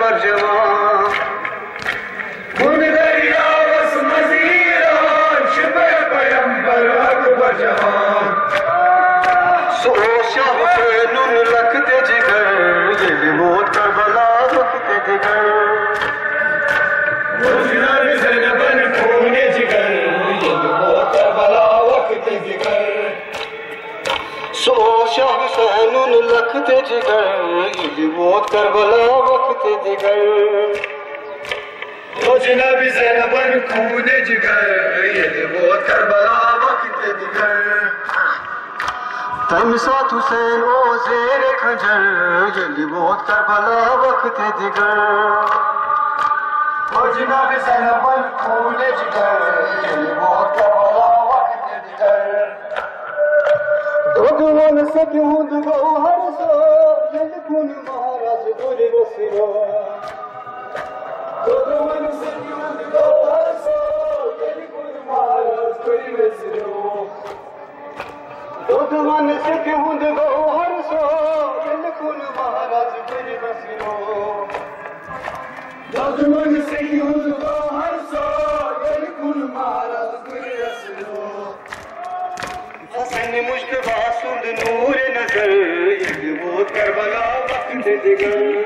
जवान जवान सोशब नुन लख ते लख ते सहनुन लखते जिगर इलिबोत करबला वखते जिगर। अजनबी जैनबन खूने जिगर इलिबोत करबला वखते जिगर। तमसात हुसैन ओ जेर खजर इलिबोत करबला वखते जिगर। अजनबी जैनबन खूने जिगर इलिबोत करबला वखते जिगर। vakit digar दुगमन से क्यों दुगो हर सो यद कुन महाराज गुर बसिरो Kodumun senyum digarso Yedi वक्त जिगर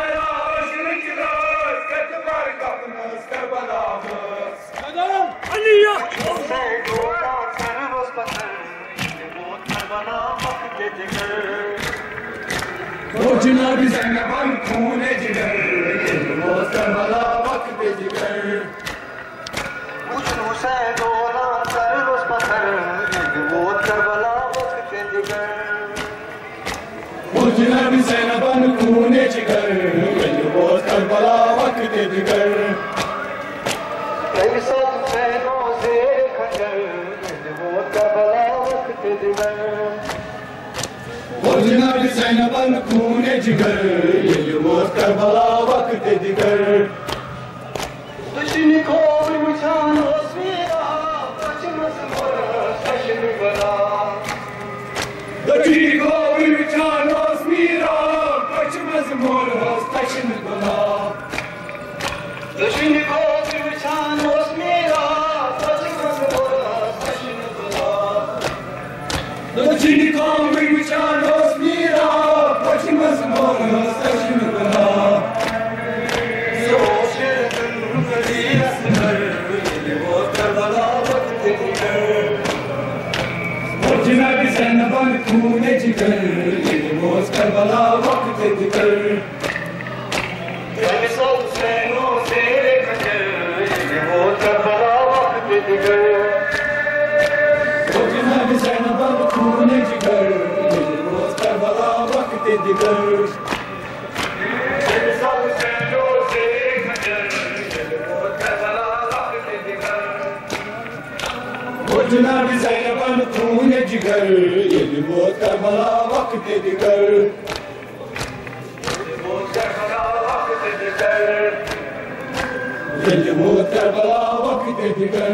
सोचना भी संगम खून जिगर वो संभला वक्त जिगर हुस्न हुसैन डोला सर रोज पत्थर वो करबला वक्त जिगर हुस्न हुसैन बन खून जिगर वो करबला वक्त जिगर कई सब सैनों से खंजर वो करबला वक्त जिगर Cenab-ı Zeynep'in kune cigar Yedi bu Kerbela vakit digar Dışını kol uçan osmira Kaçmaz moras taşını bana kovul uçan osmira Kaçmaz morhoz taşını bana Dışını Taşını bana Soğuşırdın rüzgarı asılır Bu Karbala vakti diyor O Cenab-ı Zeynep'in kune cigar Yedi bu Kerbela vakit digar digar O Cenab-ı Zeynep'in kune cigar Yedi bu Kerbela vakit digar Yedi bu Kerbela vakit digar